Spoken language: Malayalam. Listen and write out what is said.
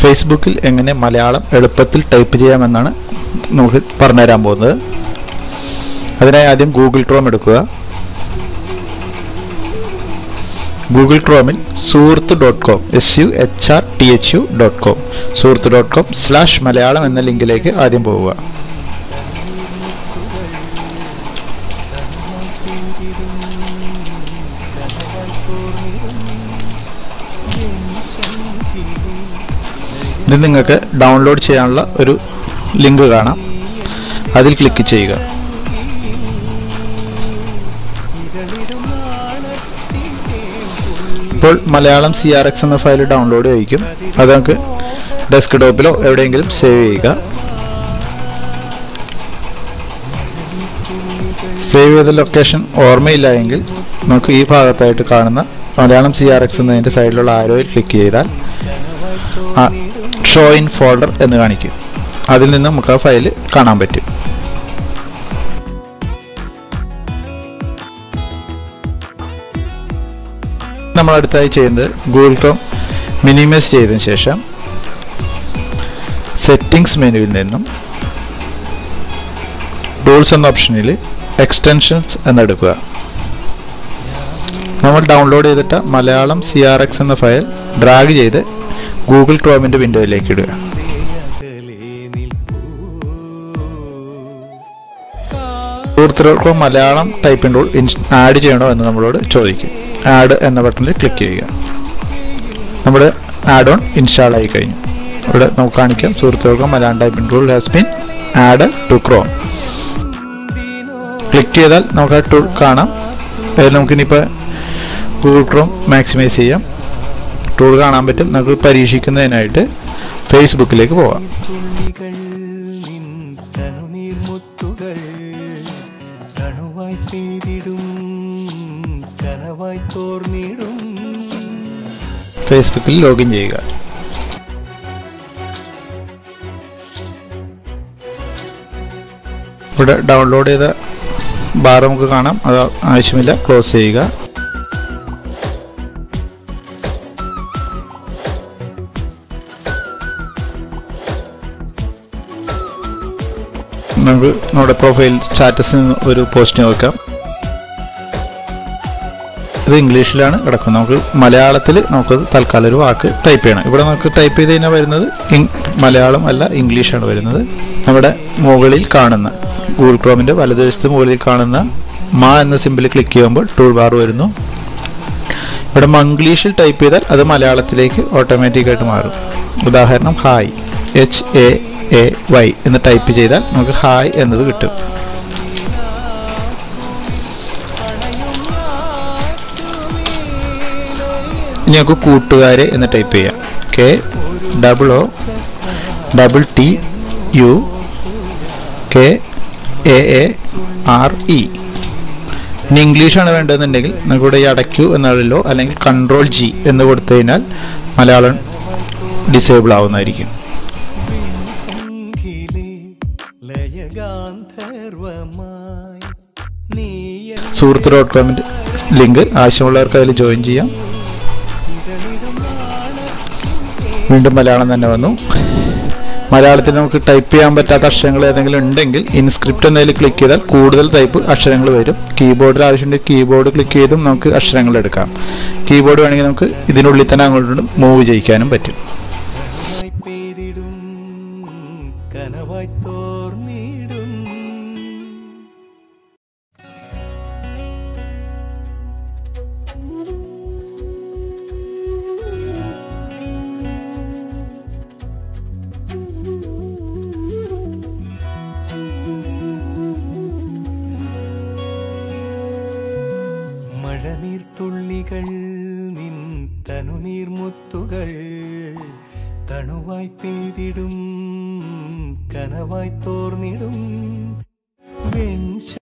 ഫേസ്ബുക്കിൽ എങ്ങനെ മലയാളം എളുപ്പത്തിൽ ടൈപ്പ് ചെയ്യാമെന്നാണ് നമുക്ക് പറഞ്ഞുതരാൻ പോകുന്നത്. അതിനായി ആദ്യം ഗൂഗിൾ ക്രോം എടുക്കുക. ഗൂഗിൾ ക്രോമിൽ സുഹൃത്ത് dot com S U H R T H U dot com സുഹൃത്ത് ഡോട്ട് കോം സ്ലാഷ് മലയാളം എന്ന ലിങ്കിലേക്ക് ആദ്യം പോവുക. ഇത് നിങ്ങൾക്ക് ഡൗൺലോഡ് ചെയ്യാനുള്ള ഒരു ലിങ്ക് കാണാം. അതിൽ ക്ലിക്ക് ചെയ്യുക. ഇപ്പോൾ മലയാളം സി ആർ എക്സ് എന്ന ഫയൽ ഡൗൺലോഡ് ചെയ്യിക്കും. അത് നമുക്ക് ഡെസ്ക്ടോപ്പിലോ എവിടെയെങ്കിലും സേവ് ചെയ്യുക. സേവ് ചെയ്ത ലൊക്കേഷൻ ഓർമ്മയില്ല എങ്കിൽ നമുക്ക് ഈ ഭാഗത്തായിട്ട് കാണുന്ന മലയാളം സി ആർ എക്സ് എന്നതിന്റെ സൈഡിലുള്ള ആരോയിൽ ക്ലിക്ക് ചെയ്താൽ ഷോ ഇൻ ഫോൾഡർ എന്ന് കാണിക്കും. അതിൽ നിന്ന് നമുക്ക് ആ ഫയൽ കാണാൻ പറ്റും. നമ്മൾ അടുത്തായി ചെയ്യുന്നത് ഗൂഗിൾ ക്രോം മിനിമൈസ് ചെയ്തതിന് ശേഷം സെറ്റിംഗ്സ് മെനുവിൽ നിന്നും ടൂൾസ് എന്ന ഓപ്ഷനിൽ എക്സ്റ്റൻഷൻസ് എന്നെടുക്കുക. നമ്മൾ ഡൗൺലോഡ് ചെയ്തിട്ട മലയാളം സി എന്ന ഫയൽ ഡ്രാഗ് ചെയ്ത് ഗൂഗിൾ ക്രോമിന്റെ വിൻഡോയിലേക്ക് ഇടുക. സുഹൃത്തുക്കൾക്ക് മലയാളം ടൈപ്പിംഗ് ടൂൾ ആഡ് ചെയ്യണോ എന്ന് നമ്മളോട് ചോദിക്കും. ആഡ് എന്ന ബട്ടണിൽ ക്ലിക്ക് ചെയ്യുക. നമ്മുടെ ആഡ് ഓൺ ഇൻസ്റ്റാൾ ആയി കഴിഞ്ഞു. ഇവിടെ നമുക്ക് കാണിക്കാം. സുഹൃത്തുക്കൾക്ക് Malayalam typing tool has been add to Chrome click ചെയ്താൽ നമുക്ക് ആ ടൂൾ കാണാം. അതിൽ നമുക്കിനിപ്പോൾ ഗൂഗിൾ ക്രോം മാക്സിമൈസ് ചെയ്യാം. ടൂൾ കാണാൻ പറ്റും. നമുക്ക് പരീക്ഷിക്കുന്നതിനായിട്ട് ഫേസ്ബുക്കിലേക്ക് പോവാം. ഫേസ്ബുക്കിൽ ലോഗിൻ ചെയ്യുക. ഇവിടെ ഡൗൺലോഡ് ചെയ്ത ബാർ നമുക്ക് കാണാം. അത് ആവശ്യമില്ല ക്ലോസ് ചെയ്യുക. നമുക്ക് നമ്മുടെ പ്രൊഫൈൽ സ്റ്റാറ്റസിൽ ഒരു പോസ്റ്റ് നോക്കാം ഇത് ഇംഗ്ലീഷിലാണ് കിടക്കുന്നത്. നമുക്ക് മലയാളത്തിൽ നമുക്ക് തൽക്കാലം ഒരു വാക്ക് ടൈപ്പ് ചെയ്യണം. ഇവിടെ നമുക്ക് ടൈപ്പ് ചെയ്ത് കഴിഞ്ഞാൽ വരുന്നത് മലയാളം അല്ല ഇംഗ്ലീഷാണ് വരുന്നത്. നമ്മുടെ മുകളിൽ കാണുന്ന ഗൂഗിൾ ക്രോമിന്റെ വലതുവശത്ത് മുകളിൽ കാണുന്ന മാ എന്ന സിമ്പിൾ ക്ലിക്ക് ചെയ്യുമ്പോൾ ടൂൾ ബാർ വരുന്നു. ഇവിടെ മംഗ്ലീഷിൽ ടൈപ്പ് ചെയ്താൽ അത് മലയാളത്തിലേക്ക് ഓട്ടോമാറ്റിക്കായിട്ട് മാറും. ഉദാഹരണം hi H A A Y എന്ന് ടൈപ്പ് ചെയ്താൽ നമുക്ക് ഹായ് എന്നത് കിട്ടും. ഇനി നമുക്ക് കൂട്ടുകാരെ എന്ന് ടൈപ്പ് ചെയ്യാം. K double O double T U K A A R E ഇനി ഇംഗ്ലീഷാണ് വേണ്ടതെന്നുണ്ടെങ്കിൽ നമുക്കിവിടെ ഈ അടയ്ക്കു എന്നുള്ളതിലോ അല്ലെങ്കിൽ കൺട്രോൾ ജി എന്ന് കൊടുത്തു കഴിഞ്ഞാൽ മലയാളം ഡിസേബിൾ ആവുന്നതായിരിക്കും. സുഹൃത്ത് ഡോട്ട് കോമിന്റെ ലിങ്ക് ആവശ്യമുള്ളവർക്ക് അതിൽ ജോയിൻ ചെയ്യാം. വീണ്ടും മലയാളം തന്നെ വന്നു. മലയാളത്തിൽ നമുക്ക് ടൈപ്പ് ചെയ്യാൻ പറ്റാത്ത അക്ഷരങ്ങൾ ഏതെങ്കിലും ഉണ്ടെങ്കിൽ ഇൻസ്ക്രിപ്റ്റ് എന്നതിൽ ക്ലിക്ക് ചെയ്താൽ കൂടുതൽ ടൈപ്പ് അക്ഷരങ്ങൾ വരും. കീബോർഡിൽ ആവശ്യമുണ്ടെങ്കിൽ കീബോർഡ് ക്ലിക്ക് ചെയ്തും നമുക്ക് അക്ഷരങ്ങൾ എടുക്കാം. കീബോർഡ് വേണമെങ്കിൽ നമുക്ക് ഇതിനുള്ളിൽ തന്നെ അങ്ങോട്ടും മൂവ് ചെയ്യിക്കാനും പറ്റും. കനവായി കണ്ണീർത്തുള്ളികൾ നിൻ തനുനീർമുത്തുകൾ തണുവായി പെയ്തിടും കനവായി തോർന്നിടും. വെൺശ